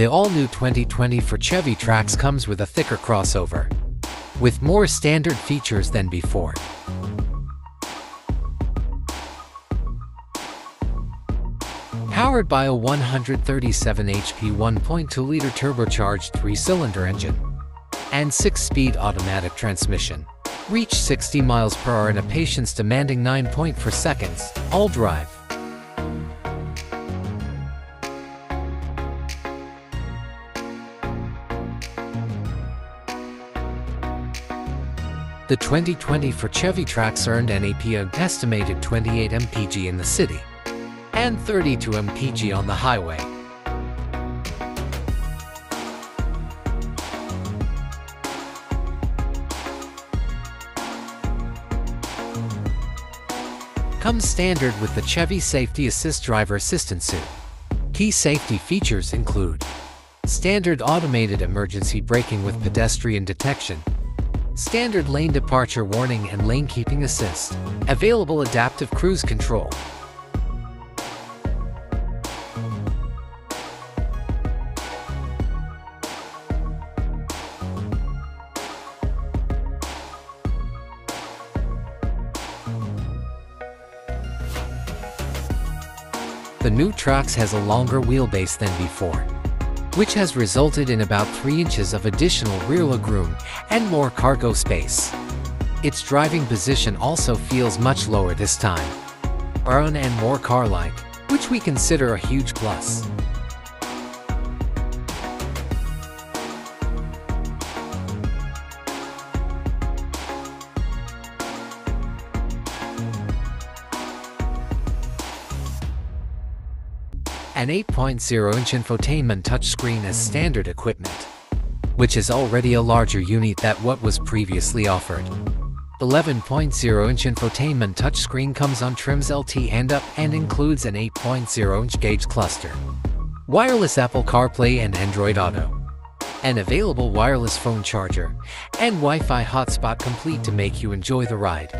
The all-new 2020 for Chevy Trax comes with a thicker crossover, with more standard features than before. Powered by a 137 HP 1.2-liter turbocharged three-cylinder engine and six-speed automatic transmission. Reach 60 miles per hour in a patience-demanding 9.4 seconds, all-drive. The 2020 for Chevy Trax earned an EPA estimated 28 mpg in the city and 32 mpg on the highway. Comes standard with the Chevy Safety Assist Driver Assistance Suite. Key safety features include standard automated emergency braking with pedestrian detection, standard lane departure warning and lane keeping assist, available adaptive cruise control, The new Trax has a longer wheelbase than before, which has resulted in about 3 inches of additional rear legroom and more cargo space. Its driving position also feels much lower this time, Burn and more car-like, which we consider a huge plus. An 8.0-inch infotainment touchscreen as standard equipment, which is already a larger unit than what was previously offered. 11.0-inch infotainment touchscreen comes on trims LT and up and includes an 8.0-inch gauge cluster, wireless Apple CarPlay and Android Auto, an available wireless phone charger, and Wi-Fi hotspot complete to make you enjoy the ride.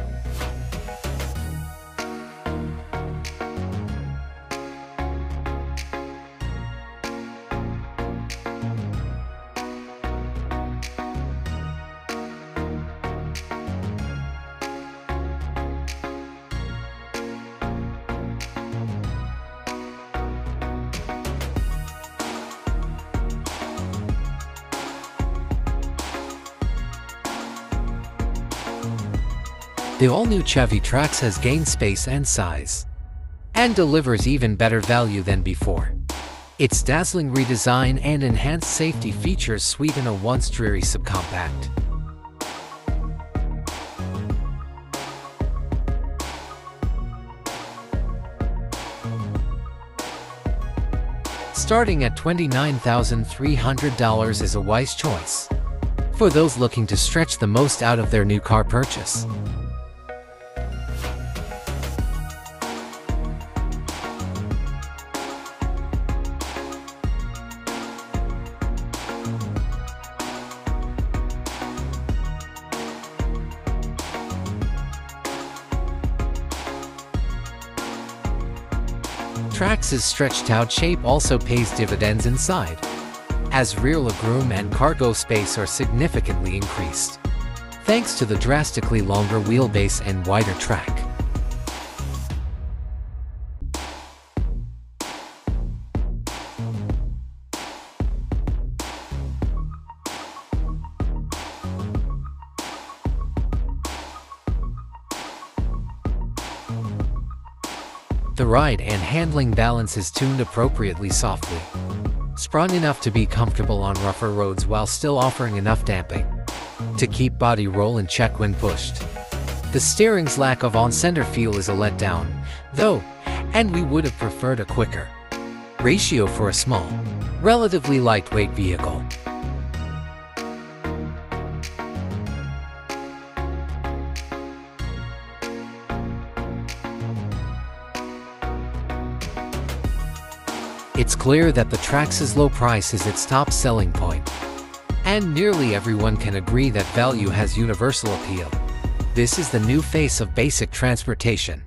The all-new Chevy Trax has gained space and size, and delivers even better value than before. Its dazzling redesign and enhanced safety features sweeten a once dreary subcompact. Starting at $29,300 is a wise choice for those looking to stretch the most out of their new car purchase. Trax's stretched-out shape also pays dividends inside, as rear legroom and cargo space are significantly increased, thanks to the drastically longer wheelbase and wider track. The ride and handling balance is tuned appropriately softly, sprung enough to be comfortable on rougher roads while still offering enough damping to keep body roll in check when pushed. The steering's lack of on-center feel is a letdown, though, and we would have preferred a quicker ratio for a small, relatively lightweight vehicle. It's clear that the Trax's low price is its top selling point, and nearly everyone can agree that value has universal appeal. This is the new face of basic transportation.